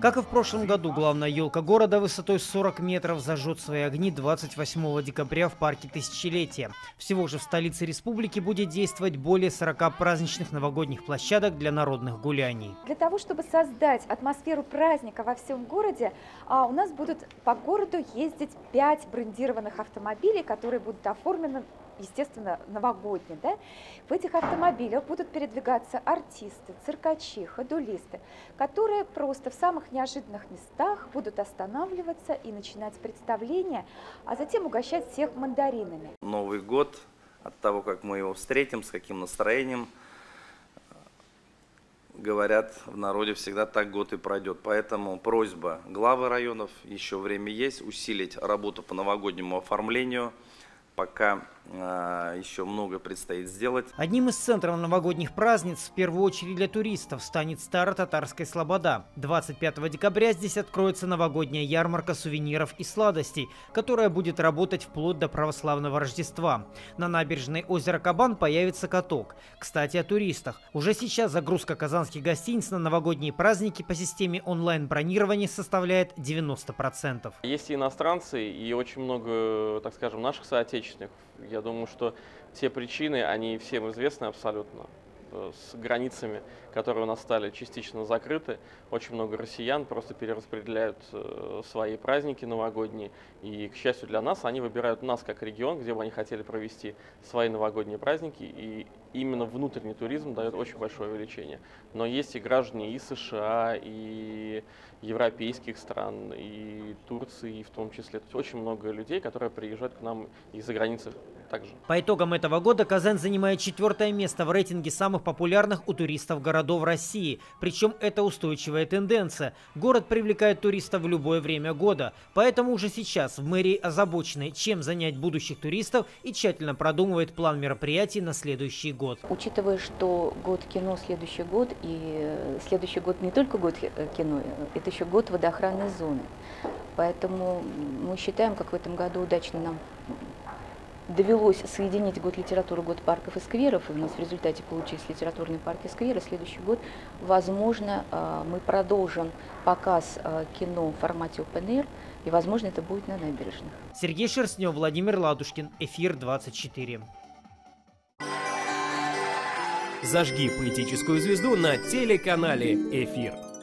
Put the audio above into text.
Как и в прошлом году, главная елка города высотой 40 метров зажжет свои огни 28 декабря в парке Тысячелетия. Всего же в столице республики будет действовать более 40 праздничных новогодних площадок для народных гуляний. Для того, чтобы создать атмосферу праздника во всем городе, а, у нас будут по городу ездить 5 брендированных автомобилей, которые будут оформлены естественно, новогодний, да, в этих автомобилях будут передвигаться артисты, циркачи, ходулисты, которые просто в самых неожиданных местах будут останавливаться и начинать представление, а затем угощать всех мандаринами. Новый год, от того, как мы его встретим, с каким настроением, говорят в народе, всегда так год и пройдет. Поэтому просьба главы районов, еще время есть, усилить работу по новогоднему оформлению – пока еще много предстоит сделать. Одним из центров новогодних праздниц в первую очередь для туристов станет Старо-Татарская Слобода. 25 декабря здесь откроется новогодняя ярмарка сувениров и сладостей, которая будет работать вплоть до православного Рождества. На набережной озера Кабан появится каток. Кстати, о туристах. Уже сейчас загрузка казанских гостиниц на новогодние праздники по системе онлайн-бронирования составляет 90%. Есть и иностранцы, и очень много, так скажем, наших соотечественников. Я думаю, что те причины, они всем известны абсолютно. Э, с границами, которые у нас стали частично закрыты, очень много россиян просто перераспределяют э, свои праздники новогодние. И, к счастью для нас, они выбирают нас как регион, где бы они хотели провести свои новогодние праздники. И именно внутренний туризм дает очень большое увеличение. Но есть и граждане и США, и европейских стран, и Турции в том числе. То есть очень много людей, которые приезжают к нам из-за границы также. По итогам этого года Казань занимает четвертое место в рейтинге самых популярных у туристов городов России. Причем это устойчивая тенденция. Город привлекает туристов в любое время года. Поэтому уже сейчас в мэрии озабочены, чем занять будущих туристов и тщательно продумывает план мероприятий на следующий год. Учитывая, что год кино следующий год, и э, следующий год не только год э, кино, это еще год водоохранной зоны. Поэтому мы считаем, как в этом году удачно нам довелось соединить год литературы, год парков и скверов, и у нас в результате получились литературные парки и скверы. Следующий год, возможно, а, мы продолжим показ а, кино в формате Open Air, и, возможно, это будет на набережных. Сергей Шерстнев, Владимир Ладушкин, Эфир 24. Зажги поэтическую звезду на телеканале «Эфир».